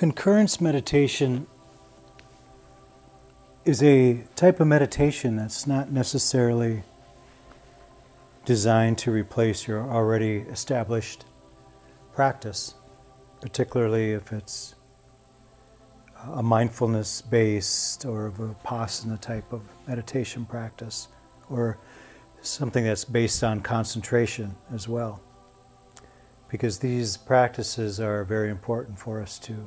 Concurrence meditation is a type of meditation that's not necessarily designed to replace your already established practice, particularly if it's a mindfulness based or a vipassana type of meditation practice or something that's based on concentration as well. Because these practices are very important for us to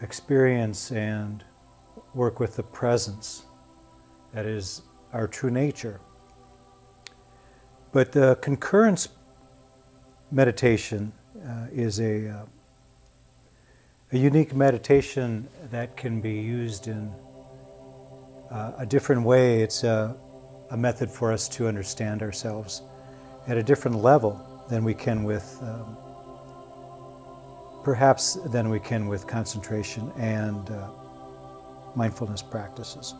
experience and work with the presence that is our true nature. But the concurrence meditation uh, is a, uh, a unique meditation that can be used in uh, a different way. It's a, a, method for us to understand ourselves at a different level than we can with, um, perhaps, than we can with concentration and uh, mindfulness practices.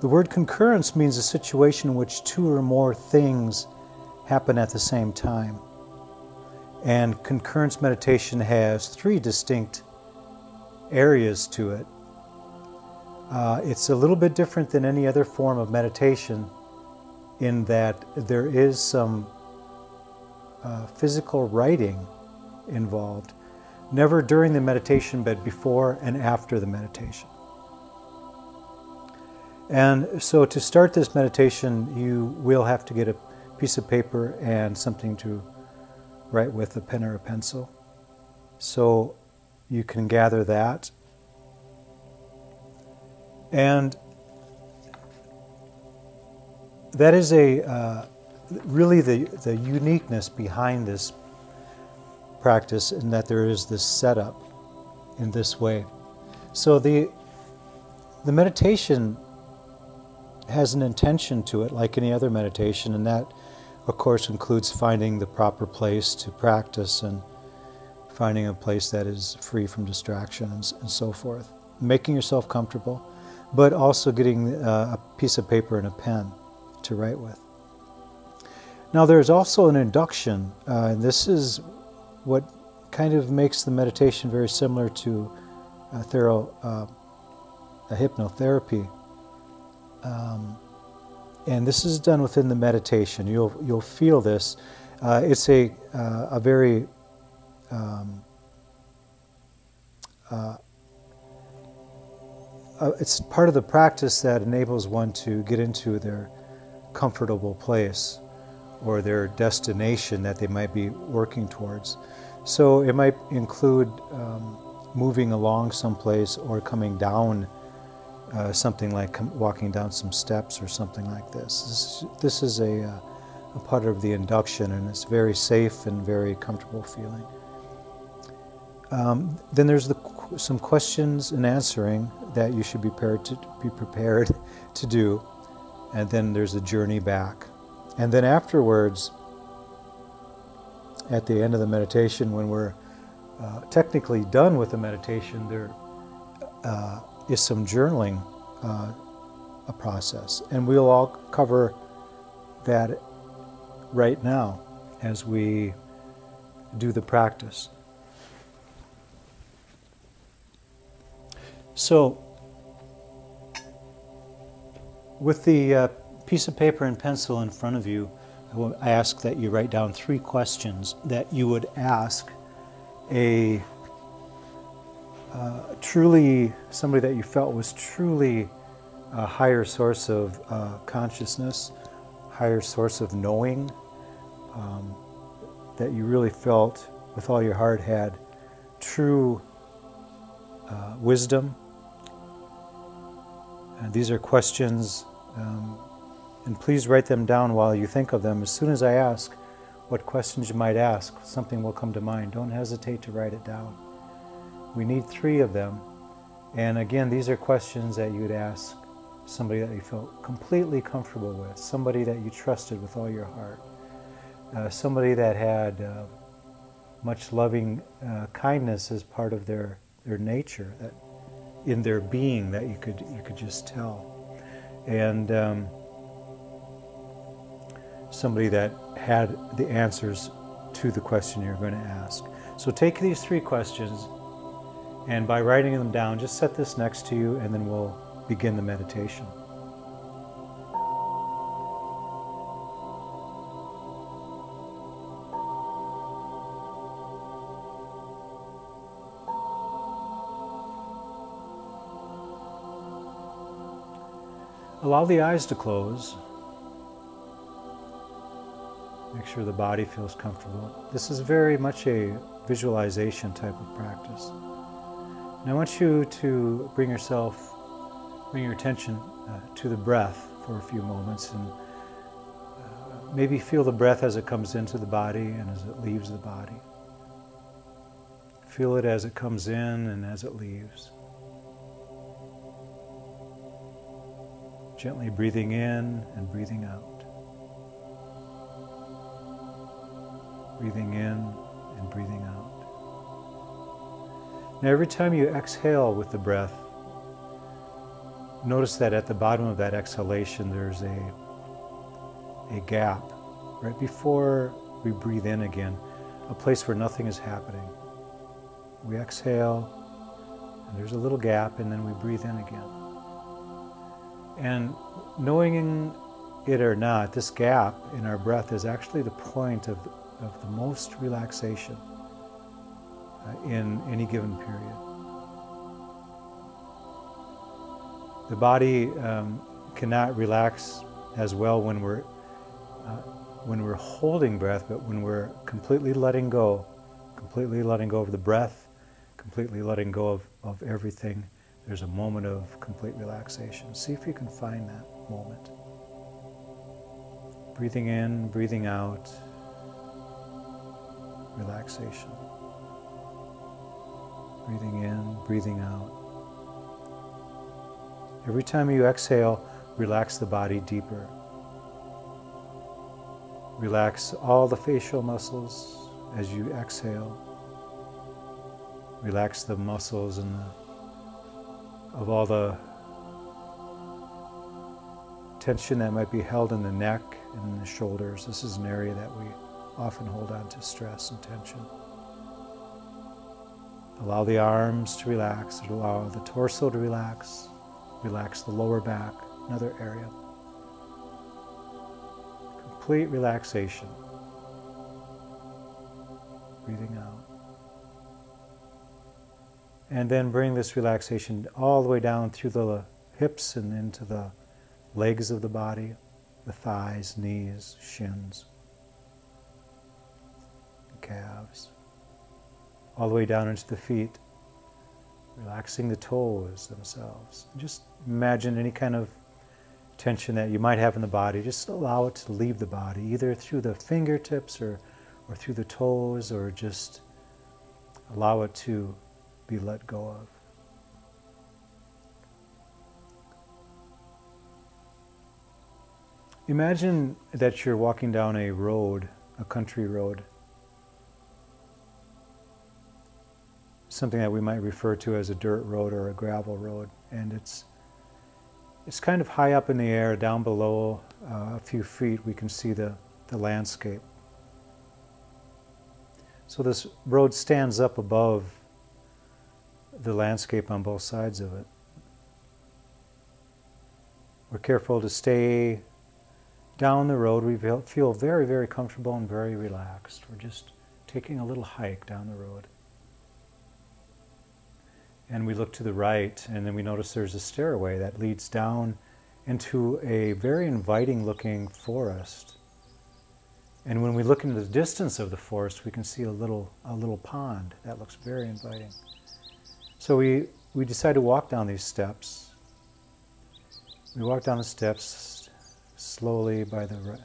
The word concurrence means a situation in which two or more things happen at the same time. And concurrence meditation has three distinct areas to it. Uh, it's a little bit different than any other form of meditation in that there is some uh, physical writing involved, never during the meditation, but before and after the meditation. And so to start this meditation, you will have to get a piece of paper and something to write with a pen or a pencil. So you can gather that. And that is a uh, really the, the uniqueness behind this practice in that there is this setup in this way. So the the meditation has an intention to it, like any other meditation, and that, of course, includes finding the proper place to practice and finding a place that is free from distractions and, so forth. Making yourself comfortable, but also getting uh, a piece of paper and a pen to write with. Now, there's also an induction, uh, and this is what kind of makes the meditation very similar to a, thero, uh, a hypnotherapy um, and this is done within the meditation. You'll, you'll feel this. Uh, it's a, uh, a very um, uh, uh, it's part of the practice that enables one to get into their comfortable place or their destination that they might be working towards. So it might include um, moving along someplace or coming down uh, something like walking down some steps or something like this. This is, this is a, uh, a, part of the induction, and it's very safe and very comfortable feeling. Um, then there's the, some questions and answering that you should be prepared to be prepared to do, and then there's a journey back, and then afterwards, at the end of the meditation, when we're uh, technically done with the meditation, there uh, is some journaling uh, a process. And we'll all cover that right now as we do the practice. So, with the uh, piece of paper and pencil in front of you, I will ask that you write down three questions that you would ask a uh, truly somebody that you felt was truly a higher source of uh, consciousness, higher source of knowing, um, that you really felt with all your heart had true uh, wisdom. And these are questions, um, and please write them down while you think of them. As soon as I ask what questions you might ask, something will come to mind. Don't hesitate to write it down. We need three of them. And again, these are questions that you would ask somebody that you felt completely comfortable with, somebody that you trusted with all your heart, uh, somebody that had uh, much loving uh, kindness as part of their, their nature, that in their being that you could, you could just tell. And um, somebody that had the answers to the question you're going to ask. So take these three questions And by writing them down, just set this next to you and then we'll begin the meditation. Allow the eyes to close. Make sure the body feels comfortable. This is very much a visualization type of practice. And I want you to bring yourself, bring your attention uh, to the breath for a few moments and uh, maybe feel the breath as it comes into the body and as it leaves the body. Feel it as it comes in and as it leaves. Gently breathing in and breathing out. Breathing in and breathing out. Now, every time you exhale with the breath, notice that at the bottom of that exhalation there's a, a gap right before we breathe in again, a place where nothing is happening. We exhale, and there's a little gap, and then we breathe in again. And knowing it or not, this gap in our breath is actually the point of, of the most relaxation uh, in any given period. The body um, cannot relax as well when we're uh, when we're holding breath, but when we're completely letting go, completely letting go of the breath, completely letting go of, of everything, there's a moment of complete relaxation. See if you can find that moment. Breathing in, breathing out, relaxation. Breathing in, breathing out. Every time you exhale, relax the body deeper. Relax all the facial muscles as you exhale. Relax the muscles and of all the tension that might be held in the neck and in the shoulders. This is an area that we often hold on to stress and tension. Allow the arms to relax, allow the torso to relax, relax the lower back, another area. Complete relaxation. Breathing out. And then bring this relaxation all the way down through the hips and into the legs of the body, the thighs, knees, shins, calves all the way down into the feet, relaxing the toes themselves. Just imagine any kind of tension that you might have in the body, just allow it to leave the body, either through the fingertips or, or through the toes, or just allow it to be let go of. Imagine that you're walking down a road, a country road. Something that we might refer to as a dirt road or a gravel road. And it's, it's kind of high up in the air, down below uh, a few feet, we can see the, the landscape. So this road stands up above the landscape on both sides of it. We're careful to stay down the road. We feel very, very comfortable and very relaxed. We're just taking a little hike down the road and we look to the right, and then we notice there's a stairway that leads down into a very inviting looking forest. And when we look into the distance of the forest, we can see a little, a little pond that looks very inviting. So we, we decide to walk down these steps. We walk down the steps slowly by the right,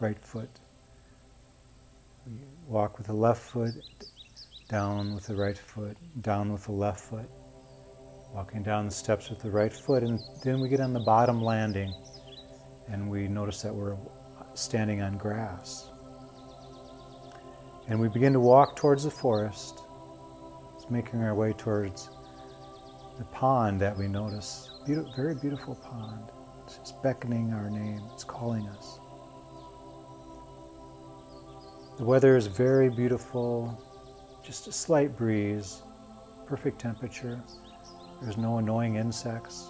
right foot. We walk with the left foot, down with the right foot, down with the left foot. Walking down the steps with the right foot, and then we get on the bottom landing and we notice that we're standing on grass. And we begin to walk towards the forest, it's making our way towards the pond that we notice. Beautiful, very beautiful pond. It's just beckoning our name, it's calling us. The weather is very beautiful, just a slight breeze perfect temperature. There's no annoying insects.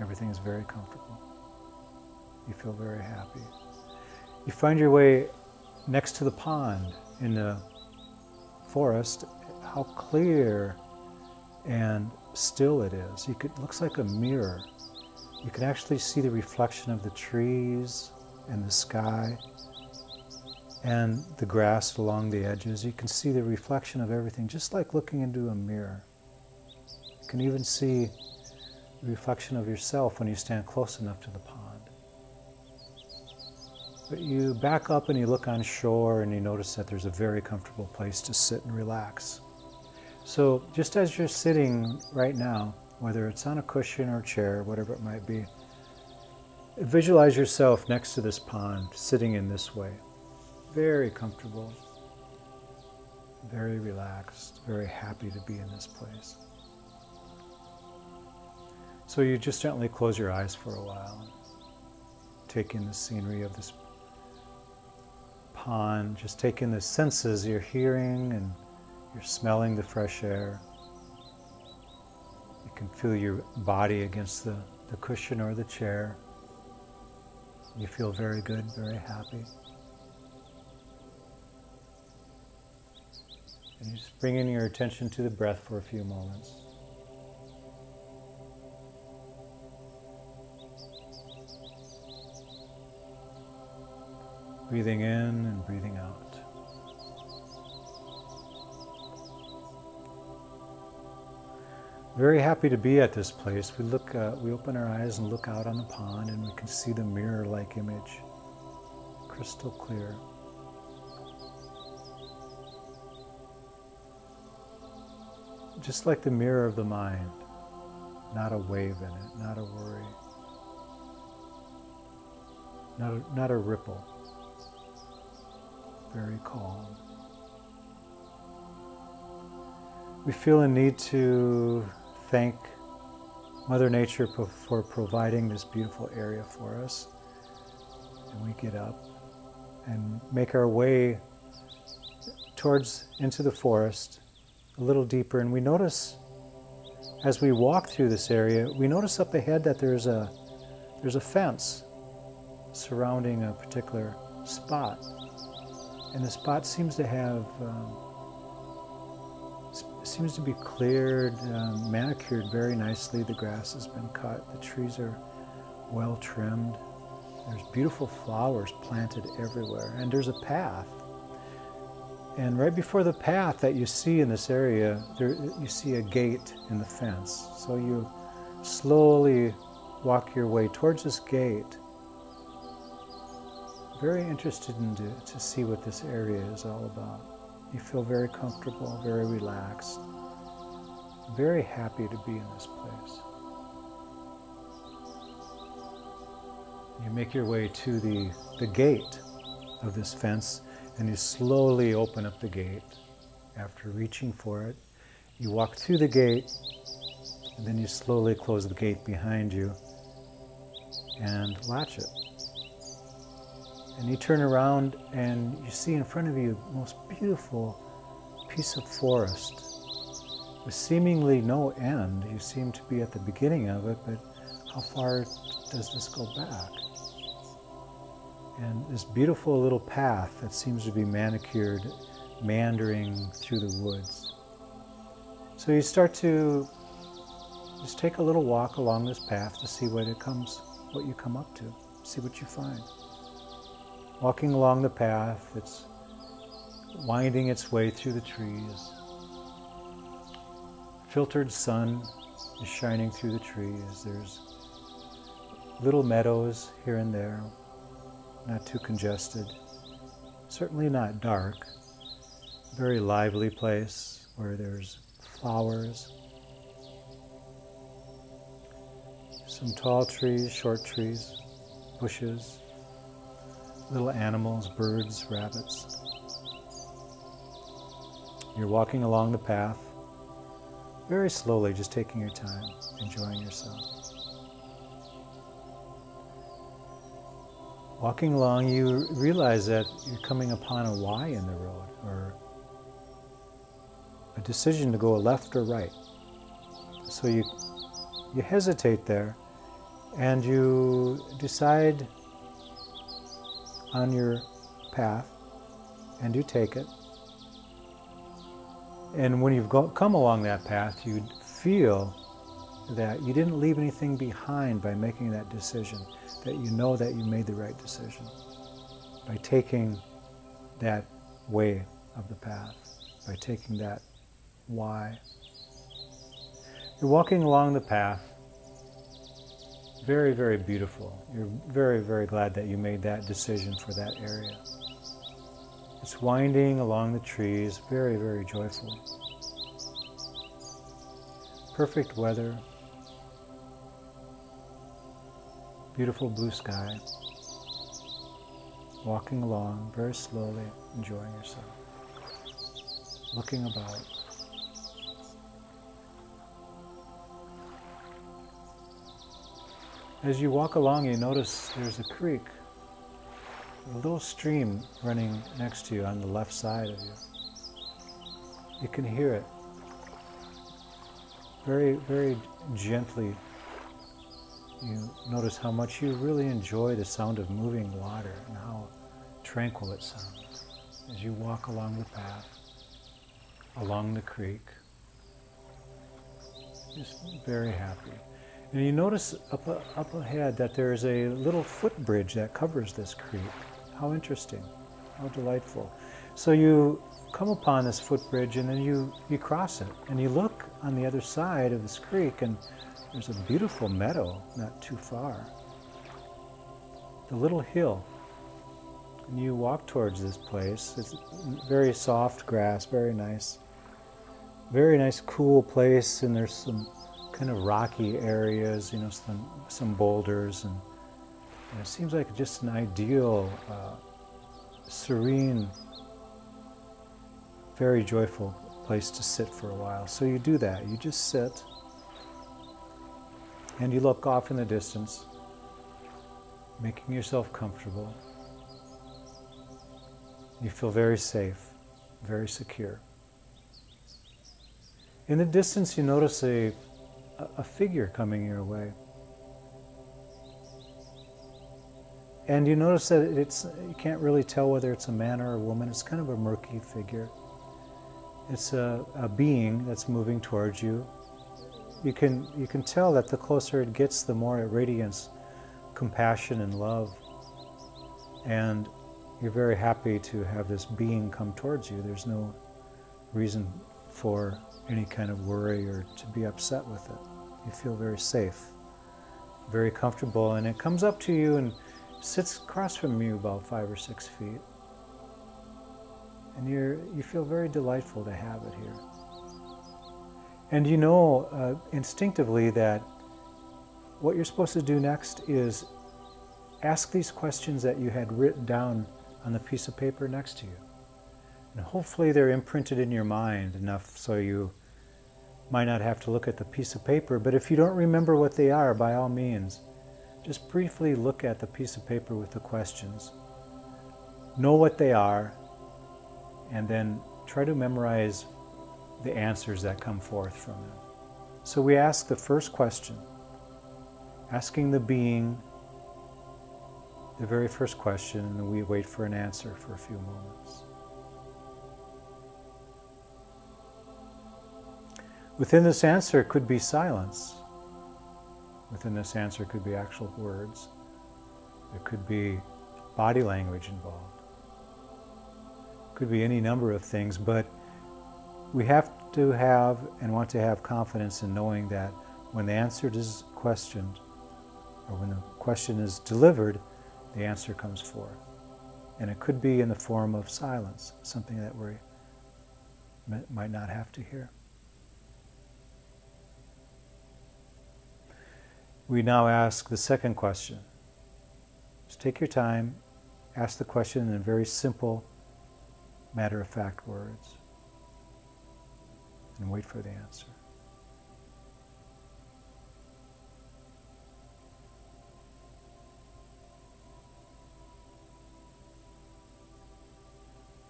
Everything is very comfortable. You feel very happy. You find your way next to the pond in the forest. How clear and still it is. You could, it looks like a mirror. You can actually see the reflection of the trees and the sky and the grass along the edges. You can see the reflection of everything, just like looking into a mirror. Can even see the reflection of yourself when you stand close enough to the pond. But you back up and you look on shore and you notice that there's a very comfortable place to sit and relax. So, just as you're sitting right now, whether it's on a cushion or chair, whatever it might be, visualize yourself next to this pond, sitting in this way. Very comfortable, very relaxed, very happy to be in this place. So you just gently close your eyes for a while, take in the scenery of this pond, just take in the senses you're hearing and you're smelling the fresh air. You can feel your body against the, the cushion or the chair. You feel very good, very happy. And you just bring in your attention to the breath for a few moments. Breathing in and breathing out. Very happy to be at this place. We look, uh, we open our eyes and look out on the pond, and we can see the mirror-like image, crystal clear. just like the mirror of the mind, not a wave in it, not a worry, not a, not a ripple, very calm. We feel a need to thank Mother Nature for providing this beautiful area for us. And we get up and make our way towards into the forest a little deeper, and we notice as we walk through this area, we notice up ahead that there's a there's a fence surrounding a particular spot, and the spot seems to have um, seems to be cleared, um, manicured very nicely. The grass has been cut, the trees are well trimmed. There's beautiful flowers planted everywhere, and there's a path and right before the path that you see in this area, there, you see a gate in the fence. So you slowly walk your way towards this gate. Very interested in to, to see what this area is all about. You feel very comfortable, very relaxed, very happy to be in this place. You make your way to the, the gate of this fence and you slowly open up the gate. After reaching for it, you walk through the gate, and then you slowly close the gate behind you and latch it. And you turn around and you see in front of you the most beautiful piece of forest with seemingly no end. You seem to be at the beginning of it, but how far does this go back? and this beautiful little path that seems to be manicured, meandering through the woods. So you start to just take a little walk along this path to see what it comes, what you come up to, see what you find. Walking along the path, it's winding its way through the trees. Filtered sun is shining through the trees. There's little meadows here and there not too congested, certainly not dark. Very lively place where there's flowers, some tall trees, short trees, bushes, little animals, birds, rabbits. You're walking along the path very slowly, just taking your time, enjoying yourself. Walking along, you realize that you're coming upon a Y in the road or a decision to go left or right. So you, you hesitate there and you decide on your path and you take it. And when you've go, come along that path, you feel that you didn't leave anything behind by making that decision, that you know that you made the right decision by taking that way of the path, by taking that why. You're walking along the path, very, very beautiful. You're very, very glad that you made that decision for that area. It's winding along the trees, very, very joyful. Perfect weather, beautiful blue sky. Walking along very slowly, enjoying yourself, looking about. As you walk along, you notice there's a creek, a little stream running next to you on the left side of you. You can hear it very, very gently. You notice how much you really enjoy the sound of moving water and how tranquil it sounds as you walk along the path, along the creek. Just very happy. And you notice up, up ahead that there's a little footbridge that covers this creek. How interesting, how delightful. So you come upon this footbridge and then you, you cross it and you look on the other side of this creek and there's a beautiful meadow not too far. The little hill. And you walk towards this place. It's very soft grass, very nice. Very nice, cool place, and there's some kind of rocky areas, you know, some, some boulders, and, and it seems like just an ideal, uh, serene, very joyful place to sit for a while. So you do that. You just sit and you look off in the distance, making yourself comfortable. You feel very safe, very secure. In the distance, you notice a a figure coming your way. And you notice that it's you can't really tell whether it's a man or a woman. It's kind of a murky figure. It's a, a being that's moving towards you. You can you can tell that the closer it gets, the more it radiates compassion and love. And you're very happy to have this being come towards you. There's no reason for any kind of worry or to be upset with it. You feel very safe, very comfortable, and it comes up to you and sits across from you about five or six feet. And you're, you feel very delightful to have it here. And you know uh, instinctively that what you're supposed to do next is ask these questions that you had written down on the piece of paper next to you. And hopefully they're imprinted in your mind enough so you might not have to look at the piece of paper, but if you don't remember what they are, by all means, just briefly look at the piece of paper with the questions. Know what they are, and then try to memorize the answers that come forth from them. So we ask the first question, asking the being the very first question, and we wait for an answer for a few moments. Within this answer could be silence. Within this answer could be actual words. There could be body language involved. Could be any number of things, but we have to have and want to have confidence in knowing that when the answer is questioned, or when the question is delivered, the answer comes forth. And it could be in the form of silence, something that we might not have to hear. We now ask the second question. Just take your time, ask the question in very simple, matter of fact words, and wait for the answer.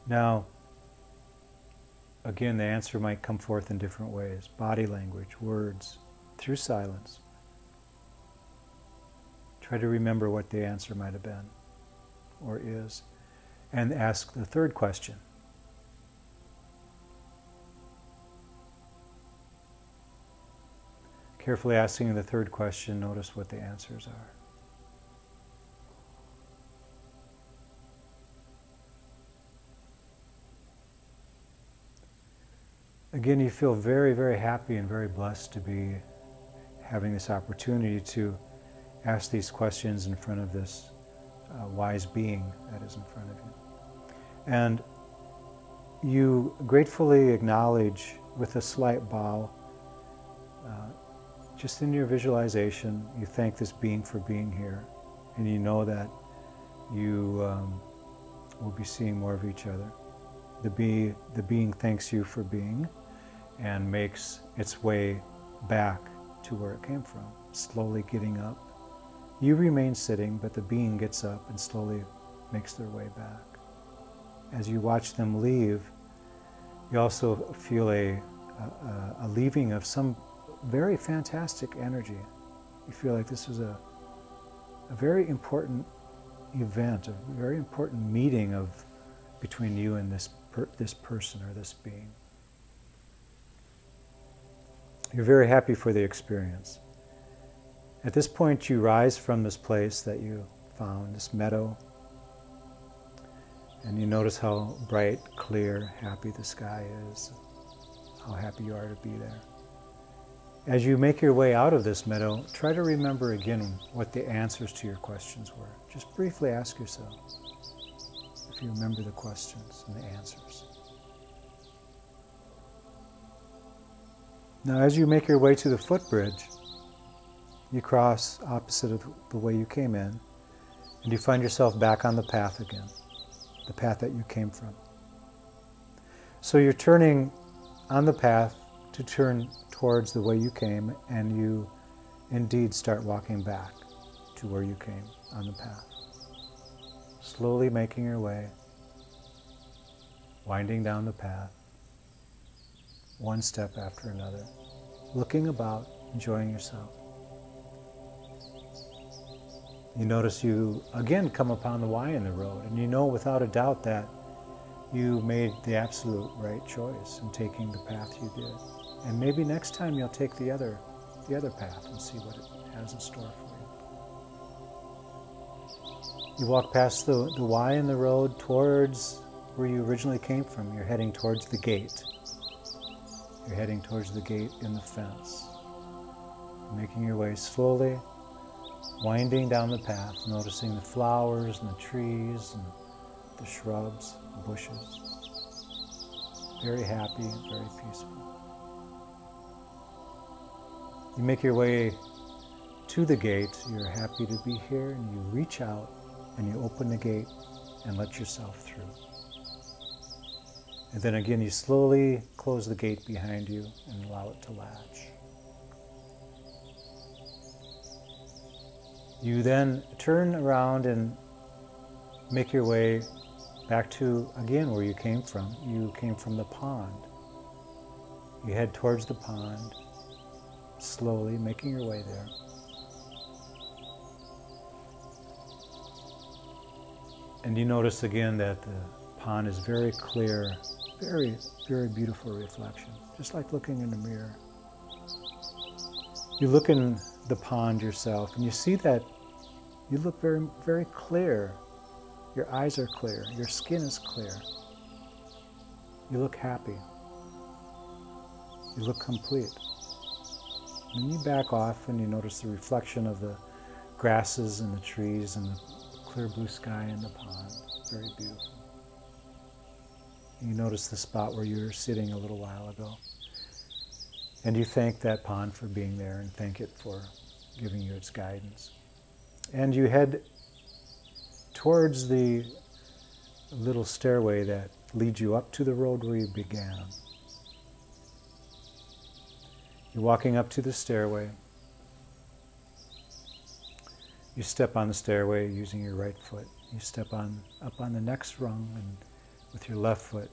Now, again, the answer might come forth in different ways body language, words, through silence. Try to remember what the answer might have been or is, and ask the third question. Carefully asking the third question, notice what the answers are. Again, you feel very, very happy and very blessed to be having this opportunity to ask these questions in front of this uh, wise being that is in front of you. And you gratefully acknowledge with a slight bow, uh, just in your visualization, you thank this being for being here. And you know that you um, will be seeing more of each other. The, be, the being thanks you for being and makes its way back to where it came from, slowly getting up. You remain sitting, but the being gets up and slowly makes their way back. As you watch them leave, you also feel a, a, a leaving of some very fantastic energy. You feel like this was a, a very important event, a very important meeting of between you and this per, this person or this being. You're very happy for the experience. At this point, you rise from this place that you found, this meadow, and you notice how bright, clear, happy the sky is, how happy you are to be there. As you make your way out of this meadow, try to remember again what the answers to your questions were. Just briefly ask yourself if you remember the questions and the answers. Now, as you make your way to the footbridge, you cross opposite of the way you came in, and you find yourself back on the path again, the path that you came from. So you're turning on the path to turn towards the way you came, and you indeed start walking back to where you came on the path. Slowly making your way, winding down the path, one step after another, looking about, enjoying yourself. You notice you again come upon the Y in the road, and you know without a doubt that you made the absolute right choice in taking the path you did. And maybe next time you'll take the other, the other path and see what it has in store for you. You walk past the, the Y in the road towards where you originally came from. You're heading towards the gate. You're heading towards the gate in the fence. Making your way slowly, winding down the path, noticing the flowers and the trees and the shrubs, and bushes. Very happy, very peaceful. You make your way to the gate, you're happy to be here, and you reach out and you open the gate and let yourself through. And then again, you slowly close the gate behind you and allow it to latch. You then turn around and make your way back to, again, where you came from. You came from the pond. You head towards the pond, slowly making your way there. And you notice again that the pond is very clear very, very beautiful reflection, just like looking in a mirror. You look in the pond yourself and you see that you look very, very clear. Your eyes are clear, your skin is clear. You look happy. You look complete. And you back off and you notice the reflection of the grasses and the trees and the clear blue sky in the pond. Very beautiful. You notice the spot where you were sitting a little while ago. And you thank that pond for being there and thank it for giving you its guidance. And you head towards the little stairway that leads you up to the road where you began. You're walking up to the stairway. You step on the stairway using your right foot. You step on up on the next rung and with your left foot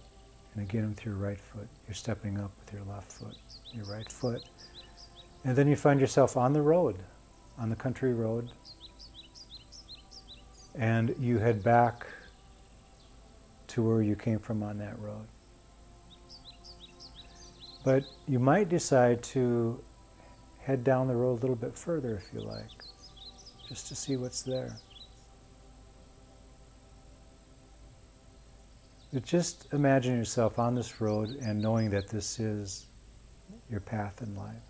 And again with your right foot. You're stepping up with your left foot, your right foot. And then you find yourself on the road, on the country road. And you head back to where you came from on that road. But you might decide to head down the road a little bit further if you like, just to see what's there. But just imagine yourself on this road and knowing that this is your path in life.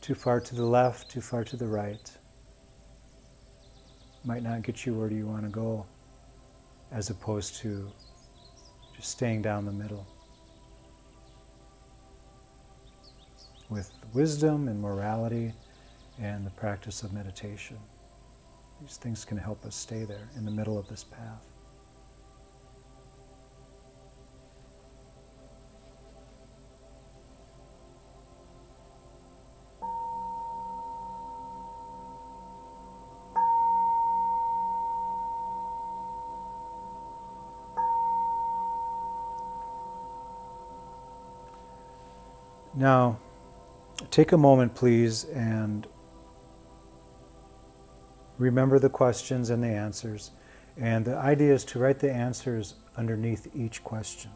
Too far to the left, too far to the right might not get you where you want to go, as opposed to just staying down the middle. With wisdom and morality and the practice of meditation, these things can help us stay there in the middle of this path. Now, take a moment, please, and remember the questions and the answers. And the idea is to write the answers underneath each question.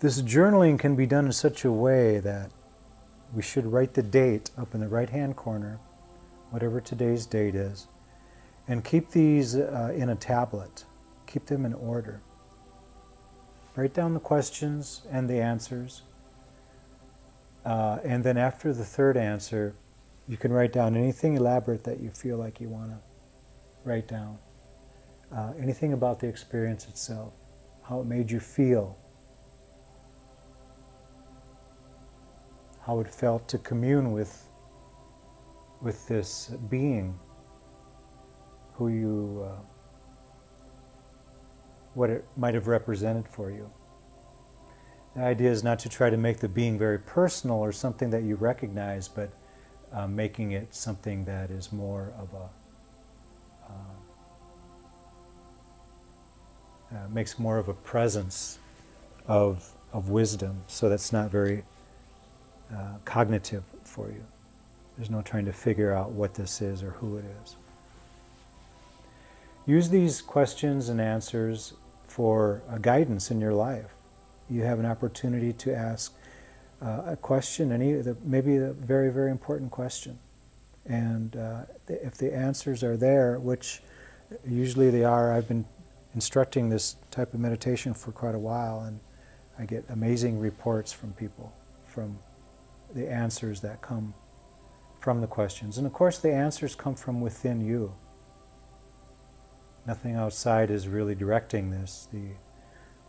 This journaling can be done in such a way that we should write the date up in the right hand corner, whatever today's date is, and keep these uh, in a tablet. Keep them in order. Write down the questions and the answers. Uh, and then after the third answer, you can write down anything elaborate that you feel like you want to write down. Uh, anything about the experience itself, how it made you feel, how it felt to commune with, with this being who you. Uh, what it might have represented for you. The idea is not to try to make the being very personal or something that you recognize, but uh, making it something that is more of a uh, uh, makes more of a presence of of wisdom. So that's not very uh, cognitive for you. There's no trying to figure out what this is or who it is. Use these questions and answers for guidance in your life. You have an opportunity to ask uh, a question, any maybe a very very important question, and uh, if the answers are there, which usually they are, I've been instructing this type of meditation for quite a while, and I get amazing reports from people from the answers that come from the questions, and of course the answers come from within you. Nothing outside is really directing this. The,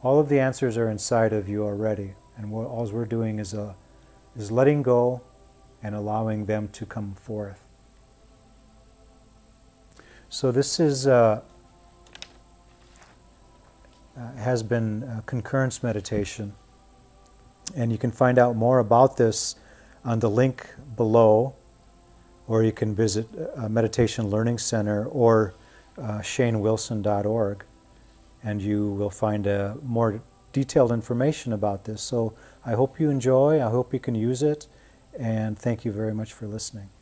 all of the answers are inside of you already, and what, all we're doing is, a, uh, is letting go and allowing them to come forth. So this is uh, uh, has been concurrence meditation, and you can find out more about this on the link below, or you can visit a meditation learning center or uh, shanewilson.org, and you will find uh, more detailed information about this. So I hope you enjoy, I hope you can use it, and thank you very much for listening.